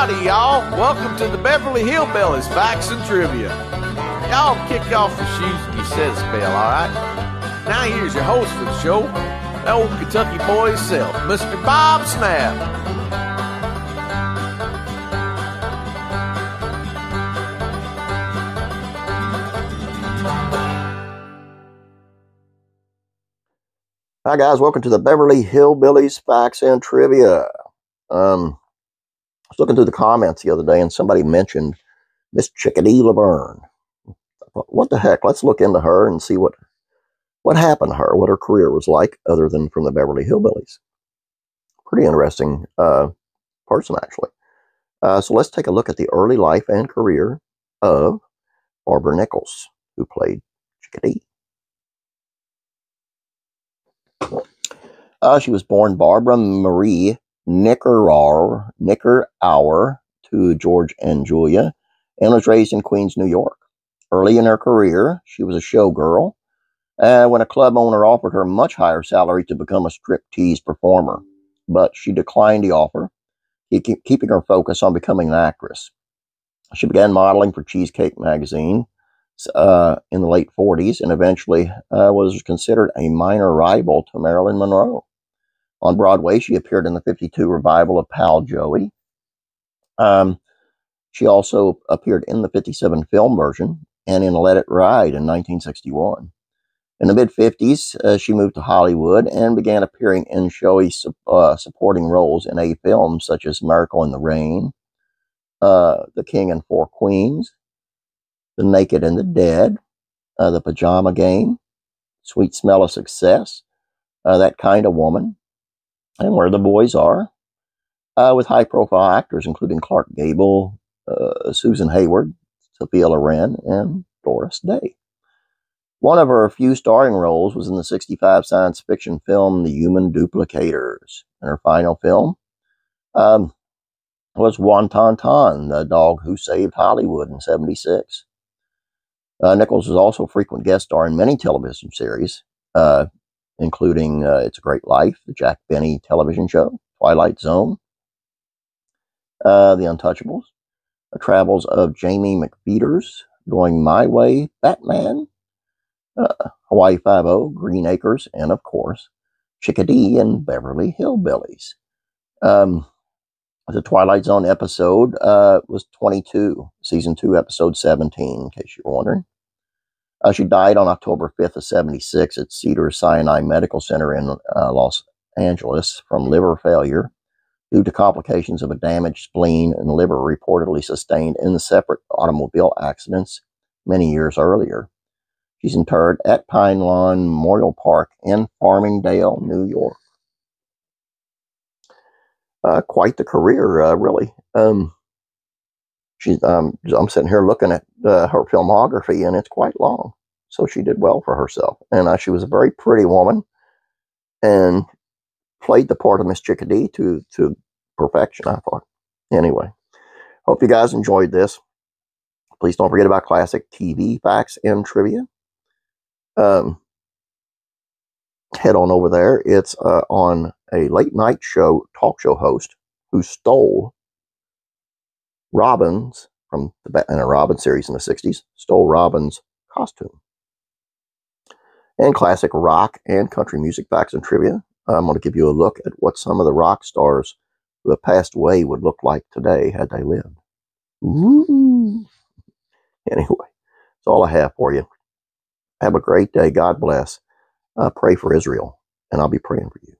Howdy, y'all. Welcome to the Beverly Hillbillies Facts and Trivia. Y'all kick off your shoes and you said a spell, all right? Now here's your host for the show, the old Kentucky boy himself, Mr. Bob Snap. Hi guys, welcome to the Beverly Hillbillies Facts and Trivia. Um, I was looking through the comments the other day and somebody mentioned Miss Chickadee Laverne. What the heck? Let's look into her and see what what happened to her, what her career was like, other than from the Beverly Hillbillies. Pretty interesting uh, person, actually. Uh, so let's take a look at the early life and career of Barbara Nichols, who played Chickadee. Uh, she was born Barbara Marie Nickerauer, Nickerauer to George and Julia and was raised in Queens, New York. Early in her career, she was a showgirl uh, when a club owner offered her a much higher salary to become a striptease performer, but she declined the offer, keeping her focus on becoming an actress. She began modeling for Cheesecake magazine uh, in the late 40s and eventually uh, was considered a minor rival to Marilyn Monroe. On Broadway, she appeared in the 52 revival of Pal Joey. Um, she also appeared in the 57 film version and in Let It Ride in 1961. In the mid 50s, uh, she moved to Hollywood and began appearing in showy uh, supporting roles in A films such as Miracle in the Rain, uh, The King and Four Queens, The Naked and the Dead, uh, The Pajama Game, Sweet Smell of Success, uh, That Kind of Woman, and Where the Boys Are, uh, with high profile actors including Clark Gable, uh, Susan Hayward, Sophia Loren, and Doris Day. One of her few starring roles was in the 65 science fiction film The Human Duplicators. And her final film um, was Wonton Ton, the dog who saved Hollywood in 76. Uh, Nichols was also a frequent guest star in many television series, uh, including uh, It's a Great Life, the Jack Benny television show, Twilight Zone, uh, The Untouchables, The Travels of Jaimie McPheeters, Going My Way, Batman, uh, Hawaii Five-O, Green Acres, and of course, Chickadee and Beverly Hillbillies. Um, the Twilight Zone episode uh, was 22, season 2, episode 17, in case you're wondering. Uh, she died on October 5th of 76 at Cedars-Sinai Medical Center in uh, Los Angeles from liver failure due to complications of a damaged spleen and liver reportedly sustained in separate automobile accidents many years earlier. She's interred at Pine Lawn Memorial Park in Farmingdale, New York. Uh, quite the career, uh, really. Um, she's, um, I'm sitting here looking at uh, her filmography, and it's quite long. So she did well for herself. And uh, she was a very pretty woman and played the part of Miss Chickadee to, to perfection, I thought. Anyway, hope you guys enjoyed this. Please don't forget about classic TV facts and trivia. Um, head on over there. It's uh, on a late night show, talk show host who stole Robin's from the Batman and Robin series in the 60s, stole Robin's costume. And classic rock and country music facts and trivia. I'm going to give you a look at what some of the rock stars who have passed away would look like today had they lived. Ooh. Anyway, that's all I have for you. Have a great day. God bless. Uh, pray for Israel, and I'll be praying for you.